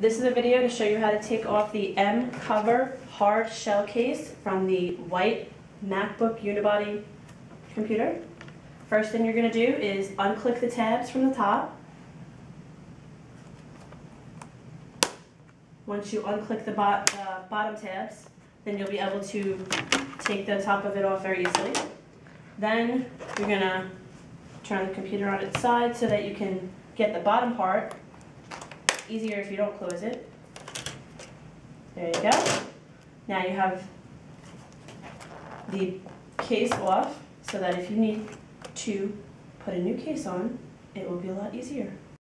This is a video to show you how to take off the mCover hard shell case from the white MacBook Unibody computer. First thing you're going to do is unclick the tabs from the top. Once you unclick the bot, uh, bottom tabs, then you'll be able to take the top of it off very easily. Then you're going to turn the computer on its side so that you can get the bottom part. Easier if you don't close it. There you go. Now you have the case off so that if you need to put a new case on, it will be a lot easier.